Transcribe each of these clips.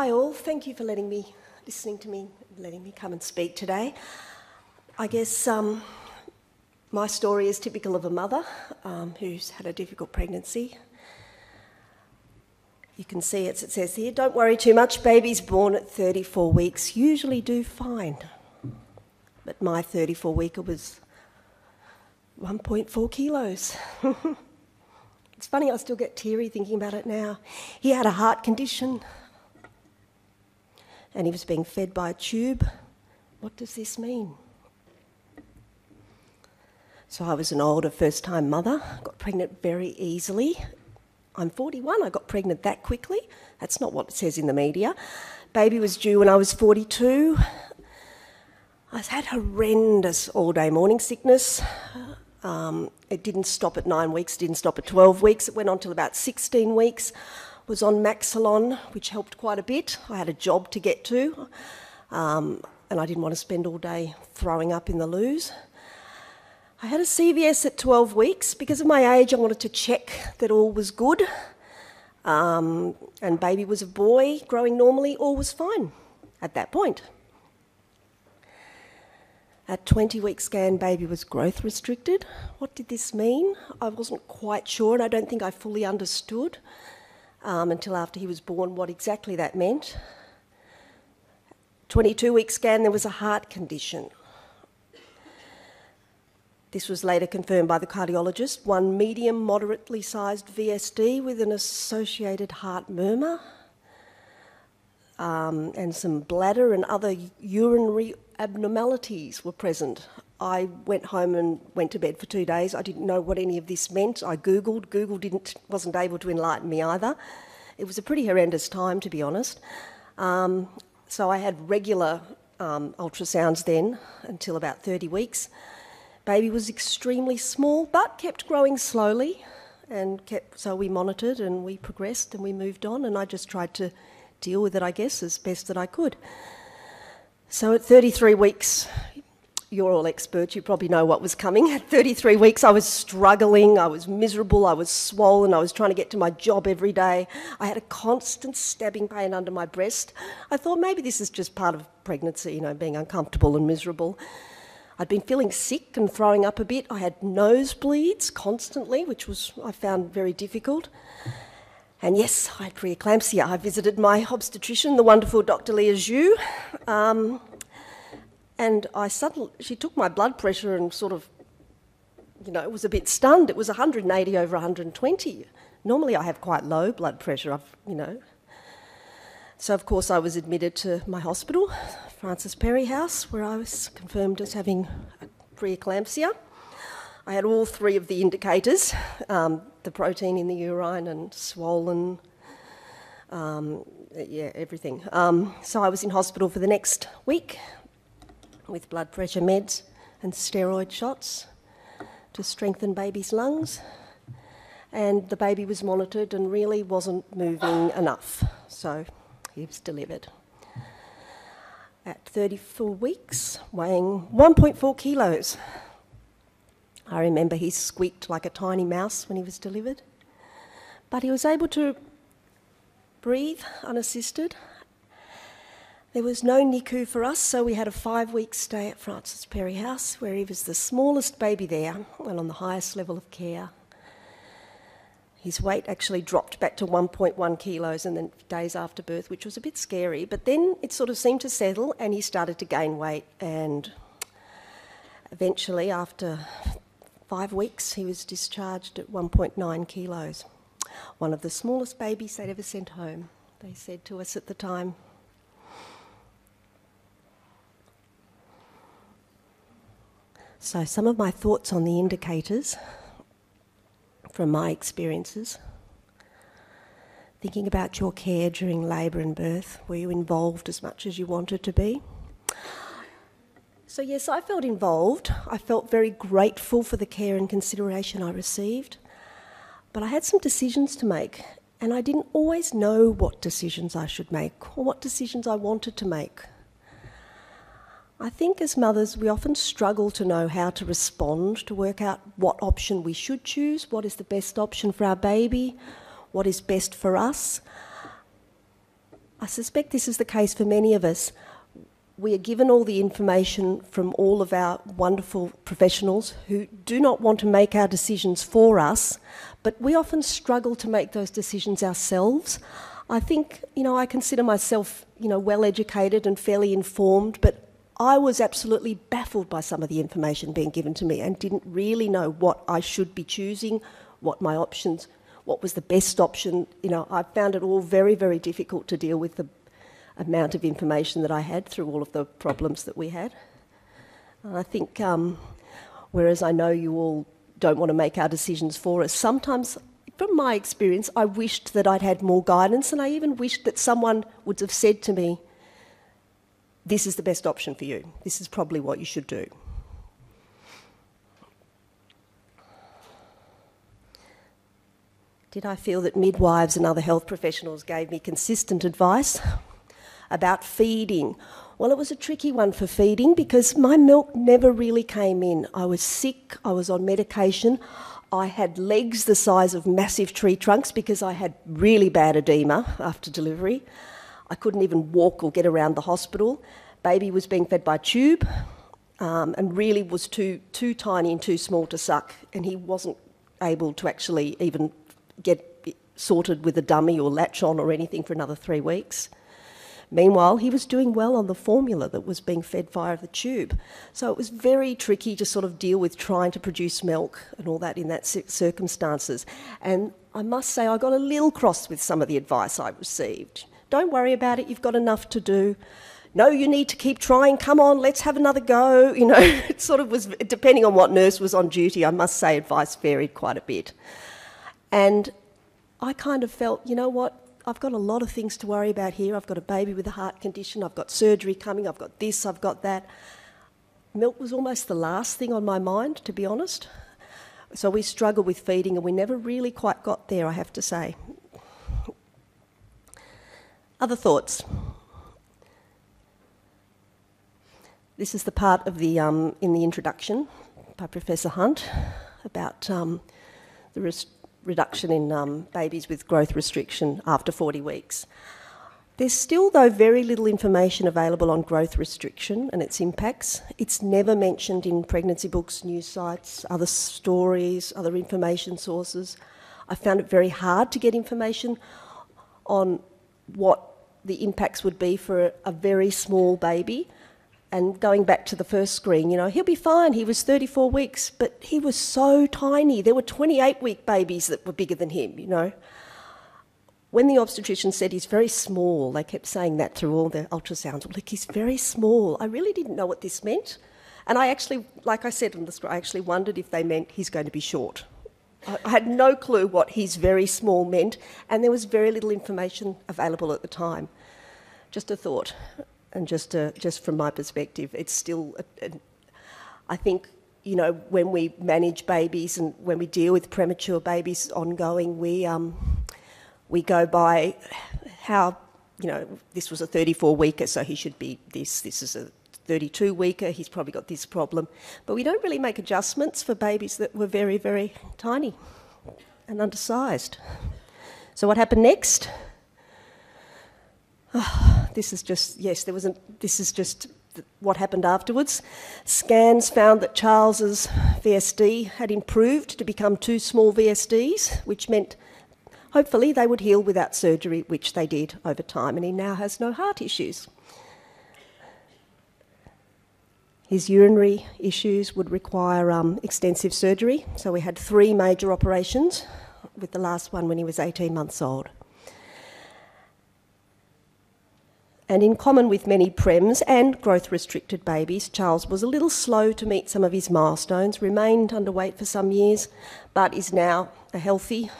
Hi, all. Thank you for letting me, listening to me, letting me come and speak today. I guess um, my story is typical of a mother um, who's had a difficult pregnancy. You can see it, it says here, don't worry too much, babies born at 34 weeks usually do fine. But my 34 weeker was 1.4 kilos. it's funny, I still get teary thinking about it now. He had a heart condition and he was being fed by a tube. What does this mean? So I was an older first time mother, got pregnant very easily. I'm 41, I got pregnant that quickly. That's not what it says in the media. Baby was due when I was 42. I had horrendous all day morning sickness. Um, it didn't stop at nine weeks, didn't stop at 12 weeks. It went on till about 16 weeks. Was on Maxolon, which helped quite a bit. I had a job to get to, um, and I didn't want to spend all day throwing up in the loos. I had a CVS at 12 weeks. Because of my age, I wanted to check that all was good. Um, and baby was a boy, growing normally, all was fine at that point. At 20 week scan, baby was growth restricted. What did this mean? I wasn't quite sure, and I don't think I fully understood um, until after he was born what exactly that meant. 22 week scan, there was a heart condition. This was later confirmed by the cardiologist. One medium, moderately sized VSD with an associated heart murmur, um, and some bladder and other urinary abnormalities were present. I went home and went to bed for two days. I didn't know what any of this meant. I googled. Google didn't wasn't able to enlighten me either. It was a pretty horrendous time, to be honest. Um, so I had regular um, ultrasounds then until about 30 weeks. Baby was extremely small, but kept growing slowly, and kept. So we monitored and we progressed and we moved on, and I just tried to deal with it, I guess, as best that I could. So at 33 weeks, you're all experts, you probably know what was coming. At 33 weeks, I was struggling, I was miserable, I was swollen, I was trying to get to my job every day. I had a constant stabbing pain under my breast. I thought maybe this is just part of pregnancy, you know, being uncomfortable and miserable. I'd been feeling sick and throwing up a bit. I had nosebleeds constantly, which was I found very difficult. And yes, I had preeclampsia. I visited my obstetrician, the wonderful Dr. Leah Zhu, um, and I suddenly, she took my blood pressure and sort of, you know, was a bit stunned. It was 180 over 120. Normally I have quite low blood pressure, I've, you know. So, of course, I was admitted to my hospital, Frances Perry House, where I was confirmed as having preeclampsia. I had all three of the indicators um, the protein in the urine and swollen, um, yeah, everything. Um, so I was in hospital for the next week with blood pressure meds and steroid shots to strengthen baby's lungs. And the baby was monitored and really wasn't moving enough, so he was delivered. At 34 weeks, weighing 1.4 kilos. I remember he squeaked like a tiny mouse when he was delivered. But he was able to breathe unassisted. There was no NICU for us, so we had a five week stay at Frances Perry House, where he was the smallest baby there and on the highest level of care. His weight actually dropped back to 1.1 kilos in the days after birth, which was a bit scary. But then it sort of seemed to settle and he started to gain weight. And eventually, after five weeks, he was discharged at 1.9 kilos. One of the smallest babies they'd ever sent home, they said to us at the time. So, some of my thoughts on the indicators from my experiences. Thinking about your care during labour and birth, were you involved as much as you wanted to be? So, yes, I felt involved. I felt very grateful for the care and consideration I received. But I had some decisions to make, and I didn't always know what decisions I should make or what decisions I wanted to make. I think as mothers, we often struggle to know how to respond, to work out what option we should choose, what is the best option for our baby, what is best for us. I suspect this is the case for many of us. We are given all the information from all of our wonderful professionals who do not want to make our decisions for us, but we often struggle to make those decisions ourselves. I think, you know, I consider myself, you know, well educated and fairly informed, but I was absolutely baffled by some of the information being given to me and didn't really know what I should be choosing, what my options, what was the best option. You know, I found it all very, very difficult to deal with the amount of information that I had through all of the problems that we had. And I think, um, whereas I know you all don't want to make our decisions for us, sometimes from my experience, I wished that I'd had more guidance, and I even wished that someone would have said to me, This is the best option for you. This is probably what you should do. Did I feel that midwives and other health professionals gave me consistent advice about feeding? Well, it was a tricky one for feeding because my milk never really came in. I was sick, I was on medication. I had legs the size of massive tree trunks because I had really bad edema after delivery. I couldn't even walk or get around the hospital. Baby was being fed by tube um, and really was too, too tiny and too small to suck, and he wasn't able to actually even get sorted with a dummy or latch on or anything for another three weeks. Meanwhile, he was doing well on the formula that was being fed via the tube. So it was very tricky to sort of deal with trying to produce milk and all that in that circumstances. And I must say, I got a little cross with some of the advice I received. Don't worry about it, you've got enough to do. No, you need to keep trying. Come on, let's have another go. You know, it sort of was, depending on what nurse was on duty, I must say advice varied quite a bit. And I kind of felt, you know what, I've got a lot of things to worry about here. I've got a baby with a heart condition, I've got surgery coming, I've got this, I've got that. Milk was almost the last thing on my mind, to be honest. So we struggled with feeding and we never really quite got there, I have to say. Other thoughts? This is the part of the um, in the introduction by Professor Hunt about um, the rest- reduction in um, babies with growth restriction after 40 weeks. There's still, though, very little information available on growth restriction and its impacts. It's never mentioned in pregnancy books, news sites, other stories, other information sources. I found it very hard to get information on what the impacts would be for a, a very small baby and going back to the first screen, you know, he'll be fine. He was 34 weeks, but he was so tiny. There were 28 week babies that were bigger than him, you know. When the obstetrician said he's very small, they kept saying that through all the ultrasounds. Like, he's very small. I really didn't know what this meant. And I actually, like I said in the script, I actually wondered if they meant he's going to be short. I had no clue what he's very small meant, and there was very little information available at the time. Just a thought and just uh, just from my perspective, it's still. A, a, I think you know when we manage babies and when we deal with premature babies ongoing, we um, we go by how you know this was a 34 weeker, so he should be this. This is a 32 weeker. He's probably got this problem, but we don't really make adjustments for babies that were very very tiny and undersized. So what happened next? Oh, this is just, yes, there was a, this is just what happened afterwards. Scans found that Charles's VSD had improved to become two small VSDs, which meant hopefully they would heal without surgery, which they did over time, and he now has no heart issues. His urinary issues would require um, extensive surgery, so we had three major operations, with the last one when he was 18 months old. And in common with many PREMs and growth restricted babies, Charles was a little slow to meet some of his milestones, remained underweight for some years, but is now a healthy,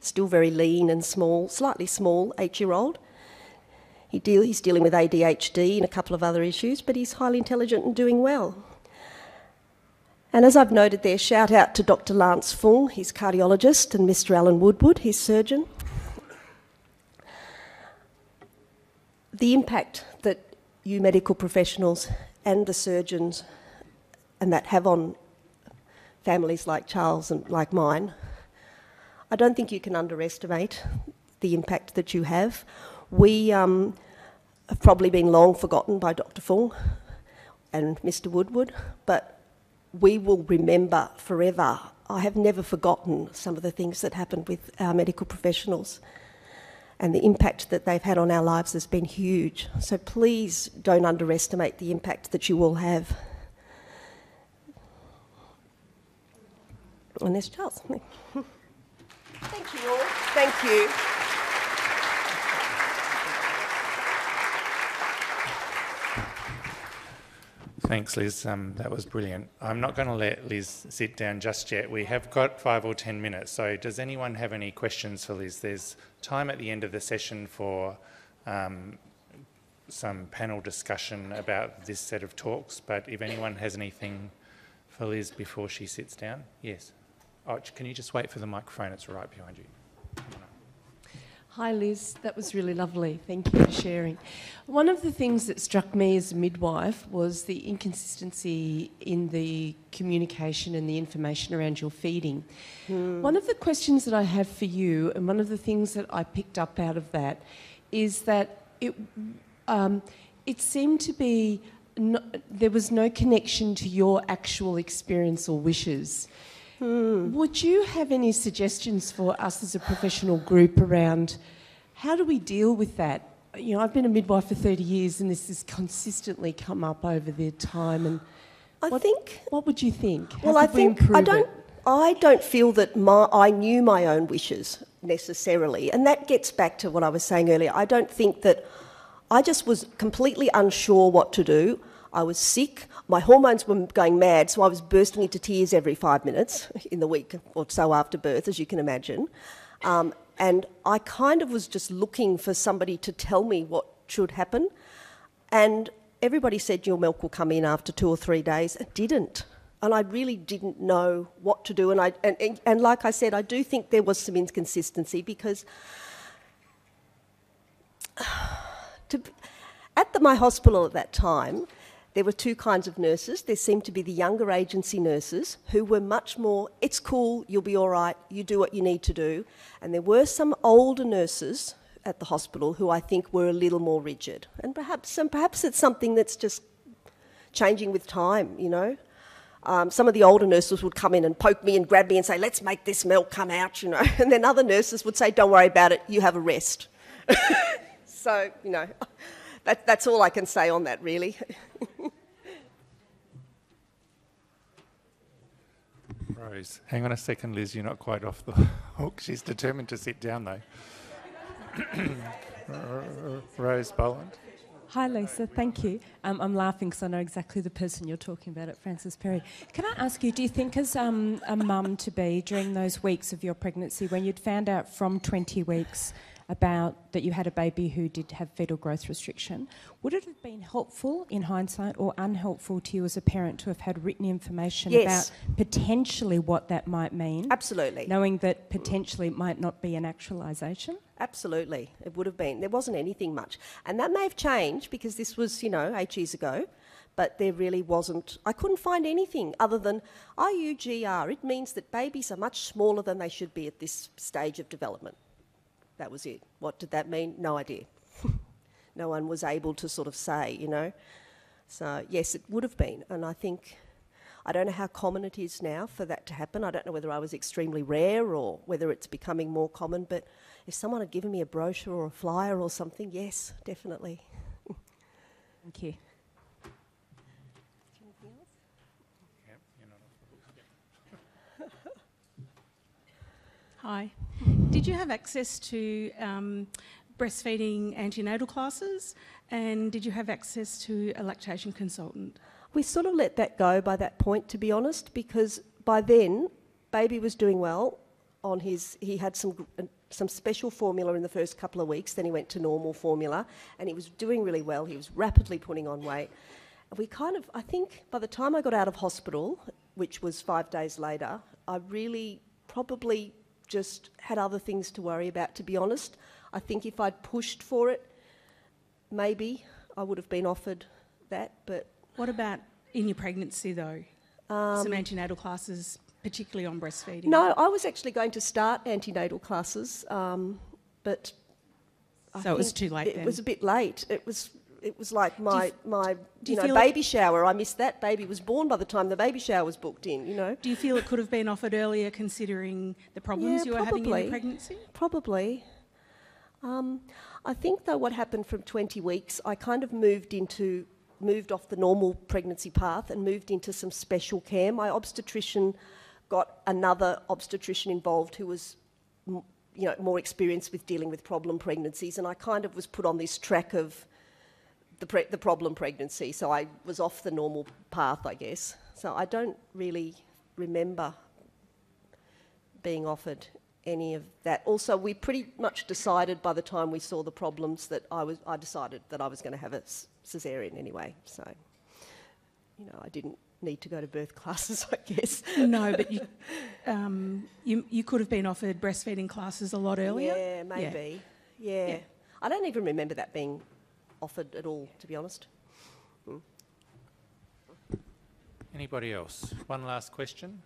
still very lean and small, slightly small eight year old. He deal, he's dealing with ADHD and a couple of other issues, but he's highly intelligent and doing well. And as I've noted there, shout out to Dr. Lance Fung, his cardiologist, and Mr. Alan Woodward, his surgeon. the impact that you medical professionals and the surgeons and that have on families like Charles and like mine, I don't think you can underestimate the impact that you have. We um, have probably been long forgotten by Dr. Fung and Mr. Woodward, but we will remember forever. I have never forgotten some of the things that happened with our medical professionals and the impact that they've had on our lives has been huge. So please don't underestimate the impact that you will have. And there's Charles. Thank you all. Thank you. Thanks, Liz. Um, that was brilliant. I'm not going to let Liz sit down just yet. We have got five or ten minutes. So, does anyone have any questions for Liz? There's time at the end of the session for um, some panel discussion about this set of talks. But if anyone has anything for Liz before she sits down, yes. Oh, can you just wait for the microphone? It's right behind you. Hi, Liz. That was really lovely. Thank you for sharing. One of the things that struck me as a midwife was the inconsistency in the communication and the information around your feeding. Hmm. One of the questions that I have for you, and one of the things that I picked up out of that, is that it, um, it seemed to be no, there was no connection to your actual experience or wishes. Hmm. Would you have any suggestions for us as a professional group around how do we deal with that? You know, I've been a midwife for 30 years and this has consistently come up over the time. And I what, think. What would you think? How well, I think I don't. It? I don't feel that my, I knew my own wishes necessarily, and that gets back to what I was saying earlier. I don't think that I just was completely unsure what to do. I was sick. My hormones were going mad, so I was bursting into tears every five minutes in the week or so after birth, as you can imagine. Um, and I kind of was just looking for somebody to tell me what should happen. And everybody said your milk will come in after two or three days. It didn't. And I really didn't know what to do. And, I, and, and, and like I said, I do think there was some inconsistency because to, at the, my hospital at that time, there were two kinds of nurses. There seemed to be the younger agency nurses who were much more, it's cool, you'll be all right, you do what you need to do. And there were some older nurses at the hospital who I think were a little more rigid. And perhaps, and perhaps it's something that's just changing with time, you know. Um, some of the older nurses would come in and poke me and grab me and say, let's make this milk come out, you know. And then other nurses would say, don't worry about it, you have a rest. so, you know, that, that's all I can say on that, really. Rose, hang on a second, Liz. You're not quite off the hook. She's determined to sit down, though. Rose Boland. Hi, Lisa. Thank you. Um, I'm laughing because I know exactly the person you're talking about at Frances Perry. Can I ask you, do you think, as um, a mum to be, during those weeks of your pregnancy, when you'd found out from 20 weeks about that you had a baby who did have fetal growth restriction, would it have been helpful in hindsight or unhelpful to you as a parent to have had written information yes. about potentially what that might mean? Absolutely. Knowing that potentially it might not be an actualisation? Absolutely, it would have been. There wasn't anything much. And that may have changed because this was, you know, eight years ago but there really wasn't. I couldn't find anything other than IUGR. It means that babies are much smaller than they should be at this stage of development. That was it. What did that mean? No idea. no one was able to sort of say, you know. So, yes, it would have been. And I think, I don't know how common it is now for that to happen. I don't know whether I was extremely rare or whether it's becoming more common. But if someone had given me a brochure or a flyer or something, yes, definitely. Thank you. Hi. Did you have access to um, breastfeeding antenatal classes and did you have access to a lactation consultant? We sort of let that go by that point, to be honest, because by then, baby was doing well. On his, he had some some special formula in the first couple of weeks. Then he went to normal formula, and he was doing really well. He was rapidly putting on weight. We kind of, I think, by the time I got out of hospital, which was five days later, I really probably just had other things to worry about, to be honest. I think if I'd pushed for it, maybe I would have been offered that, but. What about in your pregnancy, though? Um, Some antenatal classes, particularly on breastfeeding? No, I was actually going to start antenatal classes, um, but I So it was too late It then? was a bit late. It was. It was like my my do you, know baby shower. I missed that. Baby was born by the time the baby shower was booked in. You know. Do you feel it could have been offered earlier considering the problems Yeah, you were having in probably. your pregnancy? Probably. Um, I think though what happened from 20 weeks, I kind of moved into moved off the normal pregnancy path and moved into some special care. My obstetrician got another obstetrician involved who was m- you know more experienced with dealing with problem pregnancies and I kind of was put on this track of the, pre- the problem pregnancy so I was off the normal path I guess so I don't really remember being offered any of that. Also, we pretty much decided by the time we saw the problems that I was. I decided that I was going to have a cesarean anyway. So, you know, I didn't need to go to birth classes. I guess. no, but you, um, you, you could have been offered breastfeeding classes a lot earlier. Yeah, maybe. Yeah. Yeah. I don't even remember that being offered at all, to be honest. Hmm. Anybody else? One last question?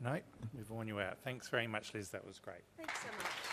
No? We've worn you out. Thanks very much, Liz. That was great. Thanks so much.